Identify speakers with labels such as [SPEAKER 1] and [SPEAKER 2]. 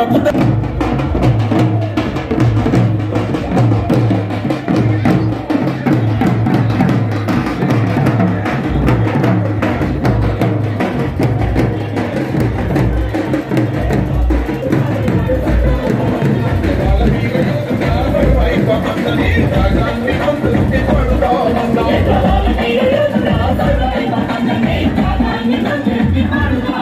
[SPEAKER 1] I'm gonna make that money, don't get me out